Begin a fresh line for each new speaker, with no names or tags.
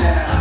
Yeah.